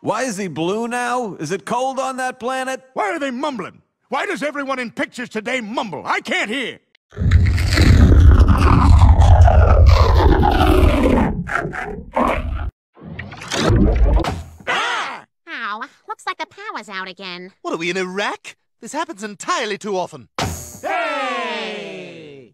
Why is he blue now? Is it cold on that planet? Why are they mumbling? Why does everyone in pictures today mumble? I can't hear. Ow, looks like the power's out again. What are we in Iraq? This happens entirely too often. Hey!